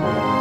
Bye.